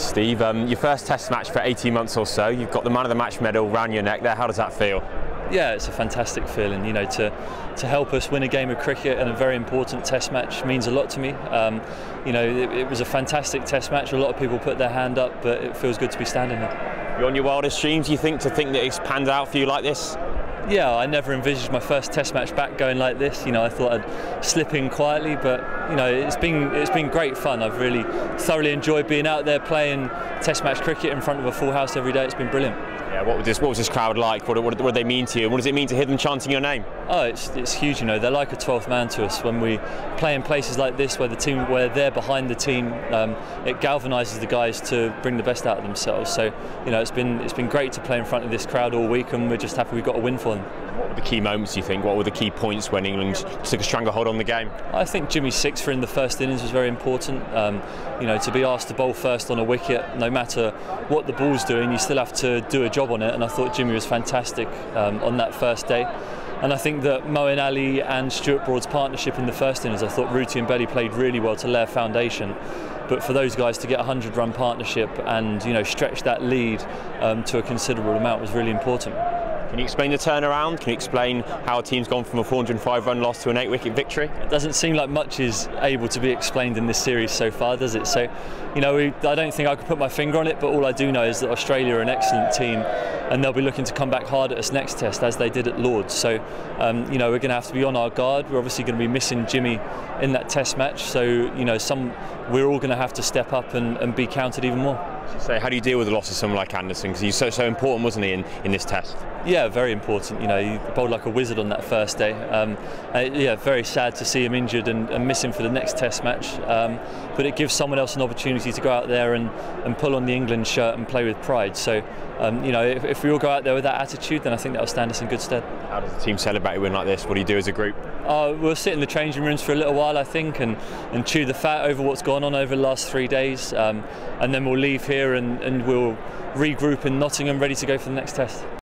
Steve. Um, your first Test match for 18 months or so. You've got the Man of the Match medal round your neck there. How does that feel? Yeah, it's a fantastic feeling. You know, to to help us win a game of cricket and a very important Test match means a lot to me. Um, you know, it, it, was a fantastic Test match. A lot of people put their hand up, but it feels good to be standing there. You're on your wildest dreams, you think, to think that it's panned out for you like this? Yeah, I never envisaged my first Test match back going like this. You know, I thought I'd slip in quietly, but you know, it's been it's been great fun. I've really thoroughly enjoyed being out there playing Test match cricket in front of a full house every day. It's been brilliant. Yeah, what was this? What was this crowd like? What, what, what did they mean to you? What does it mean to hear them chanting your name? Oh, it's, it's huge. You know, they're like a 12th man to us. When we play in places like this, where the team, where they're behind the team, um, it galvanises the guys to bring the best out of themselves. So, you know, it's been it's been great to play in front of this crowd all week, and we're just happy we got a win for them. What were the key moments? You think? What were the key points when England took a stronger hold on the game? I think Jimmy's sixer in the first innings was very important. Um, you know, to be asked to bowl first on a wicket, no matter what the ball's doing, you still have to do a job on it. And I thought Jimmy was fantastic um, on that first day. And I think that Moeen Ali and Stuart Broad's partnership in the first innings, I thought Rooty and Belly played really well to lay a foundation. But for those guys to get a 100 run partnership and you know stretch that lead um, to a considerable amount was really important. Can you explain the turnaround? Can you explain how a team's gone from a 405 run loss to an eight wicket victory? It doesn't seem like much is able to be explained in this series so far, does it? So, you know, we, I don't think I could put my finger on it, but all I do know is that Australia are an excellent team and they'll be looking to come back hard at us next test as they did at Lords. So, um, you know, we're going to have to be on our guard. We're obviously going to be missing Jimmy in that test match. So, you know, some we're all going to have to step up and, and be counted even more. So, how do you deal with the loss of someone like Anderson? Because he's so so important, wasn't he, in, in this test? Yeah, very important. You know, he bowled like a wizard on that first day. Um, yeah, very sad to see him injured and, and miss him for the next Test match. Um, but it gives someone else an opportunity to go out there and, and pull on the England shirt and play with pride. So, um, you know, if, if, we all go out there with that attitude, then I think that'll stand us in good stead. How does the team celebrate a win like this? What do you do as a group? Uh, we'll sit in the changing rooms for a little while, I think, and, and chew the fat over what's gone on over the last three days. Um, and then we'll leave here and, and we'll regroup in Nottingham ready to go for the next test.